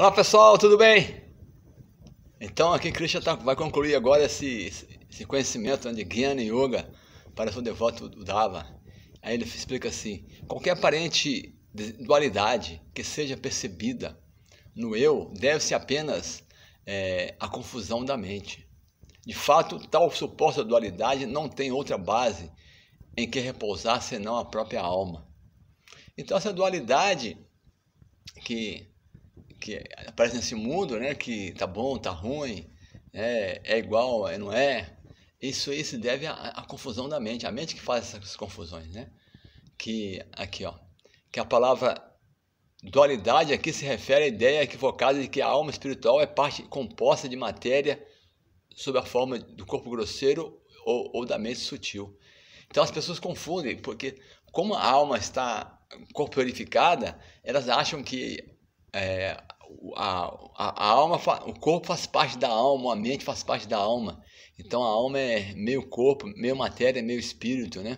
Olá pessoal, tudo bem? Então aqui Krishna tá, vai concluir agora esse, esse conhecimento de Jnana Yoga para o devoto Dava. Aí ele explica assim: qualquer aparente dualidade que seja percebida no eu deve-se apenas é, à confusão da mente. De fato, tal suposta dualidade não tem outra base em que repousar senão a própria alma. Então essa dualidade que que aparece nesse mundo, né? Que tá bom, tá ruim, é, é igual, é, não é. Isso se deve à, à, confusão da mente, a mente que faz essas confusões, né? Que aqui, ó, que a palavra dualidade aqui se refere à ideia equivocada de que a alma espiritual é parte composta de matéria sob a forma do corpo grosseiro ou, ou da mente sutil. Então as pessoas confundem, porque como a alma está corporificada, elas acham que é, a, a, a, alma, o corpo faz parte da alma, a mente faz parte da alma. Então a alma é meio corpo, meio matéria, meio espírito, né?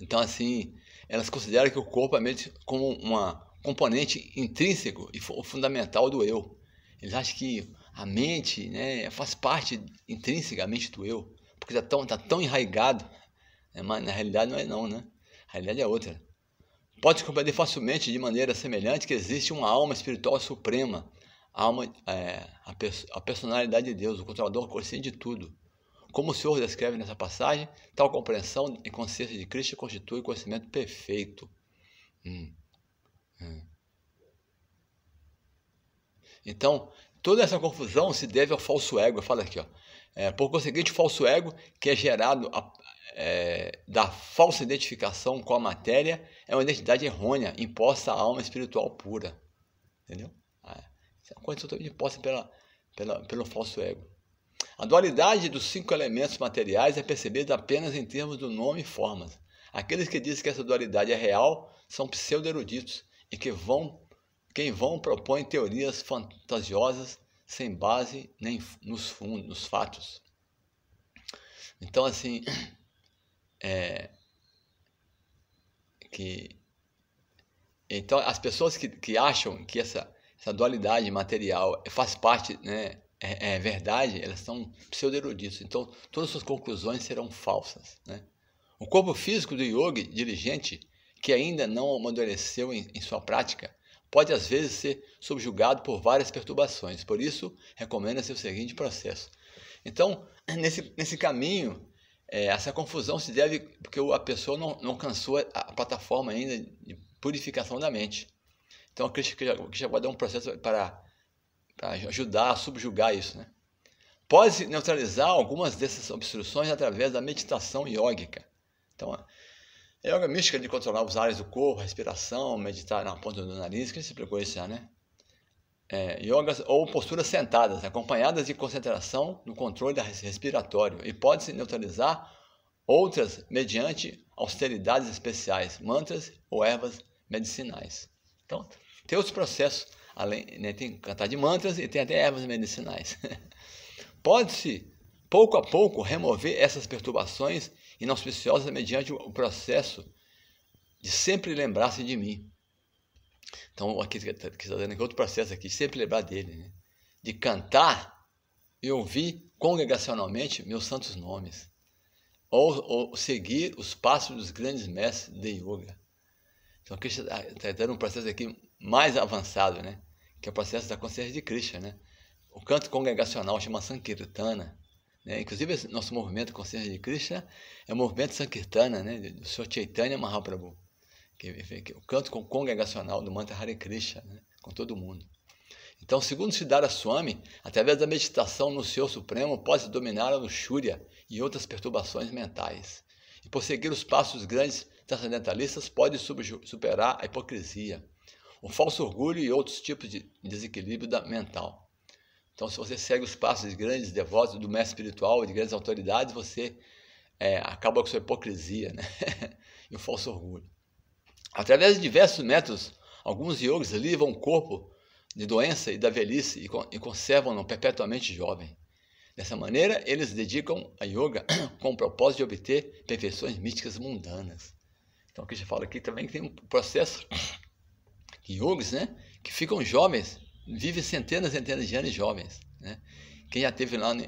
Então assim, elas consideram que o corpo é meio como uma componente intrínseco e fundamental do eu. Eles acham que a mente, né, faz parte intrinsecamente do eu, porque está tão, tá tão enraigado. Né? Mas na realidade não é não, né? A realidade é outra. Pode compreender facilmente, de maneira semelhante, que existe uma alma espiritual suprema, a, alma, é, a, a personalidade de Deus, o controlador consciente de tudo. Como o Senhor descreve nessa passagem, tal compreensão e consciência de Cristo constitui conhecimento perfeito. Hum. Hum. Então, toda essa confusão se deve ao falso ego. Fala aqui, ó. É, por conseguinte, o falso ego, que é gerado a, é, da falsa identificação com a matéria, é uma identidade errônea, imposta à alma espiritual pura. Entendeu? É, isso é uma coisa totalmente imposta pela, pela, pelo falso ego. A dualidade dos cinco elementos materiais é percebida apenas em termos do nome e formas. Aqueles que dizem que essa dualidade é real são pseudo-eruditos e que vão, quem vão propõem teorias fantasiosas sem base nem nos fundos, nos fatos. Então, assim, é, que então as pessoas que, que acham que essa, essa dualidade material faz parte, né, é, é verdade, elas são pseudo-eruditos. Então, todas as suas conclusões serão falsas. Né? O corpo físico do yogi diligente, que ainda não amadureceu em, em sua prática, pode às vezes ser subjugado por várias perturbações. Por isso, recomenda-se o seguinte processo. Então, nesse, nesse caminho, é, essa confusão se deve porque a pessoa não, não alcançou a plataforma ainda de purificação da mente. Então, Krishna, Krishna pode dar um processo para, para ajudar a subjugar isso. Né? Pode-se neutralizar algumas dessas obstruções através da meditação iógica. Então, a yoga mística de controlar os ares do corpo, respiração, meditar na ponta do nariz, que a gente isso já, né? É, yogas ou posturas sentadas, acompanhadas de concentração no controle respiratório e pode-se neutralizar outras mediante austeridades especiais, mantras ou ervas medicinais. Então, tem outros processos, além, né, tem cantar de mantras e tem até ervas medicinais. Pode-se, pouco a pouco, remover essas perturbações inauspiciosas mediante o processo de sempre lembrar-se de mim. Então, aqui está dando aqui outro processo aqui, sempre lembrar dele, né? de cantar e ouvir congregacionalmente meus santos nomes, ou, ou seguir os passos dos grandes mestres de yoga. Então, aqui está tá dando um processo aqui mais avançado, né? que é o processo da consciência de Krishna. Né? O canto congregacional chama Sankirtana. Né? Inclusive, nosso movimento Consciência de Krishna é o movimento Sankirtana, né? do Sr. Chaitanya Mahaprabhu, que, que, o canto congregacional do mantra Hare Krishna, né? com todo mundo. Então, segundo Siddhara Swami, através da meditação no Senhor Supremo, pode dominar a luxúria e outras perturbações mentais. E por seguir os passos grandes transcendentalistas, pode superar a hipocrisia, o falso orgulho e outros tipos de desequilíbrio mental. Então, se você segue os passos de grandes devotos do mestre espiritual, de grandes autoridades, você é, acaba com sua hipocrisia né? e o falso orgulho. Através de diversos métodos, alguns yogis livram o corpo de doença e da velhice e, conservam-no perpetuamente jovem. Dessa maneira, eles dedicam a yoga com o propósito de obter perfeições místicas mundanas. Então, aqui já fala aqui também que tem um processo de yogis, né, que ficam jovens vivem centenas e centenas de anos jovens. Né? Quem já teve lá no,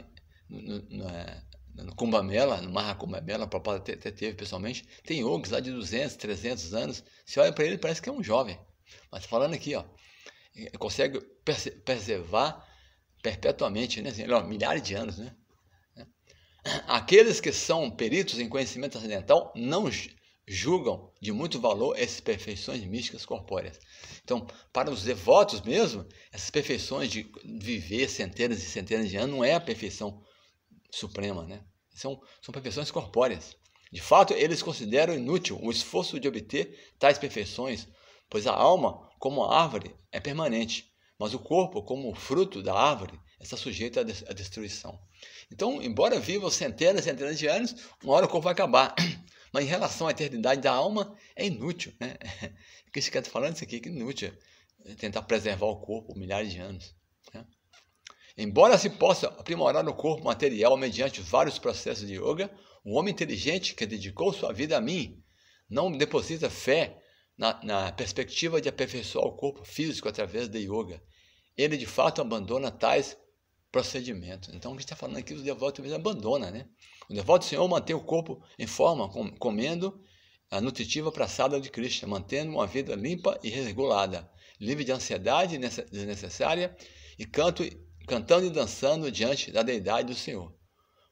no, no, no Kumbamela, no Maha Kumbamela, a Prabhupada até, até teve pessoalmente, tem yogis lá de 200, 300 anos, você olha para ele parece que é um jovem. Mas falando aqui, ó, consegue preservar perpetuamente, né? Assim, ó, milhares de anos, né? Aqueles que são peritos em conhecimento transcendental não julgam de muito valor essas perfeições místicas corpóreas. Então, para os devotos mesmo, essas perfeições de viver centenas e centenas de anos não é a perfeição suprema, né? São, são perfeições corpóreas. De fato, eles consideram inútil o esforço de obter tais perfeições, pois a alma, como a árvore, é permanente, mas o corpo, como o fruto da árvore, está sujeito à destruição. Então, embora vivam centenas e centenas de anos, uma hora o corpo vai acabar. Mas em relação à eternidade da alma, é inútil. Né? O que está falando isso aqui, que é inútil tentar preservar o corpo milhares de anos. Embora se possa aprimorar o corpo material mediante vários processos de yoga, o homem inteligente que dedicou sua vida a mim não deposita fé na, na perspectiva de aperfeiçoar o corpo físico através da yoga. Ele de fato abandona tais procedimentos. Então, o que está falando aqui, os devotos mesmo abandonam, né? O devoto do Senhor mantém o corpo em forma, comendo a nutritiva praçada de Krishna, mantendo uma vida limpa e regulada, livre de ansiedade desnecessária e canto, cantando e dançando diante da deidade do Senhor.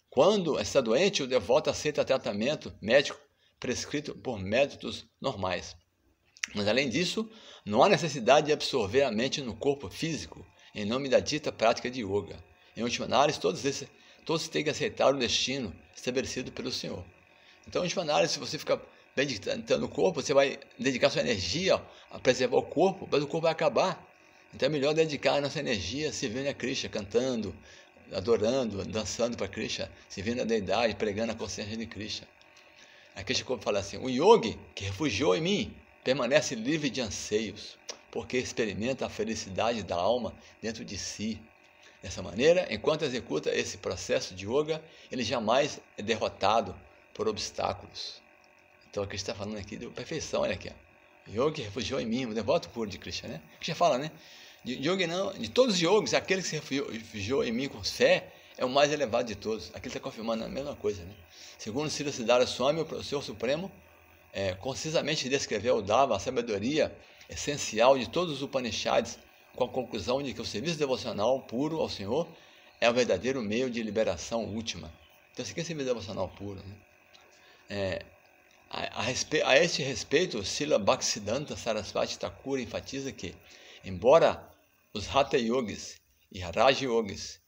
Quando está doente, o devoto aceita tratamento médico prescrito por métodos normais. Mas além disso, não há necessidade de absorver a mente no corpo físico em nome da dita prática de yoga. Em última análise, todos, todos têm que aceitar o destino estabelecido pelo Senhor. Então, em última análise, se você ficar meditando o corpo, você vai dedicar sua energia a preservar o corpo, mas o corpo vai acabar. Então é melhor dedicar a nossa energia servindo a Krishna, cantando, adorando, dançando para Krishna, servindo a deidade, pregando a consciência de Krishna. Aí Krishna fala assim: o yogi que refugiou em mim permanece livre de anseios, porque experimenta a felicidade da alma dentro de si. Dessa maneira, enquanto executa esse processo de yoga, ele jamais é derrotado por obstáculos. Então, aqui está falando aqui de perfeição, olha aqui. Yogi refugiou em mim, o devoto puro de Krishna, né? Krishna fala, né? De, yogi não, de todos os yogis, aquele que se refugiou em mim com fé é o mais elevado de todos. Aqui está confirmando a mesma coisa, né? Segundo Sila Siddhara Swami, o Senhor Supremo, é, concisamente descreveu o Dava, a sabedoria essencial de todos os Upanishads, com a conclusão de que o serviço devocional puro ao Senhor é o verdadeiro meio de liberação última. Então, isso aqui é serviço devocional puro. Né? É, a, a, respe, a, este respeito, Sila Bhaktisiddhanta Sarasvati Thakur enfatiza que, embora os Hatha Yogis e Raja Yogis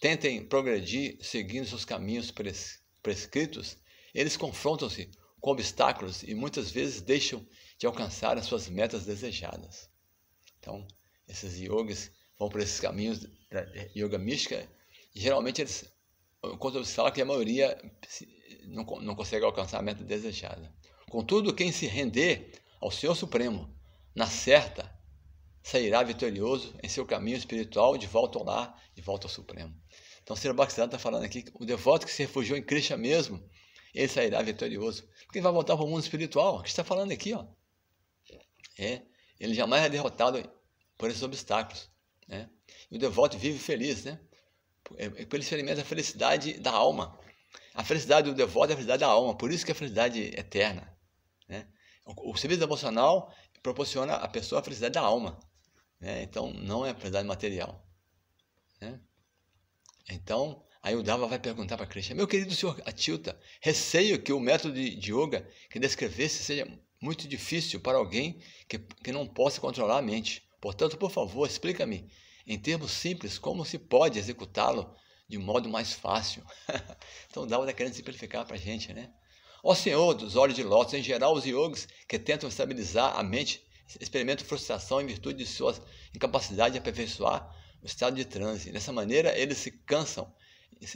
tentem progredir seguindo seus caminhos pres, prescritos, eles confrontam-se com obstáculos e muitas vezes deixam de alcançar as suas metas desejadas. Então, esses yogis vão por esses caminhos da yoga mística e geralmente eles encontram obstáculos que a maioria não, não consegue alcançar a meta desejada. Contudo, quem se render ao Senhor Supremo, na certa, sairá vitorioso em seu caminho espiritual de volta ao lar, de volta ao Supremo. Então, Sri Bhaktisiddhanta está falando aqui que o devoto que se refugiou em Krishna mesmo, ele sairá vitorioso. Porque ele vai voltar para o mundo espiritual. O que está falando aqui, ó. É, ele jamais é derrotado por esses obstáculos. Né? E o devoto vive feliz, né? É, é ele experimenta a felicidade da alma. A felicidade do devoto é a felicidade da alma, por isso que é a felicidade eterna. Né? O, serviço emocional proporciona à pessoa a felicidade da alma. Né? Então, não é a felicidade material. Né? Então, aí o Dava vai perguntar para Krishna: Meu querido senhor Atilta, receio que o método de yoga que descrevesse seja muito difícil para alguém que, que não possa controlar a mente. Portanto, por favor, explica-me, em termos simples, como se pode executá-lo de modo mais fácil. então, o Dava está querendo simplificar para a gente, né? Ó Senhor dos olhos de lótus, em geral, os yogis que tentam estabilizar a mente experimentam frustração em virtude de sua incapacidade de aperfeiçoar o estado de transe. Dessa maneira, eles se cansam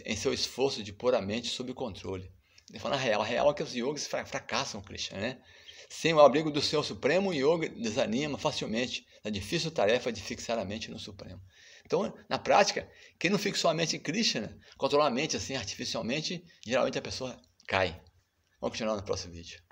em seu esforço de pôr a mente sob controle. Ele fala a real, a real é que os yogis fracassam, Krishna, né? Sem o abrigo do Senhor Supremo, o yoga desanima facilmente na difícil tarefa de fixar a mente no Supremo. Então, na prática, quem não fixou a mente em Krishna, controlar a mente assim artificialmente, geralmente a pessoa cai. Vamos continuar no próximo vídeo.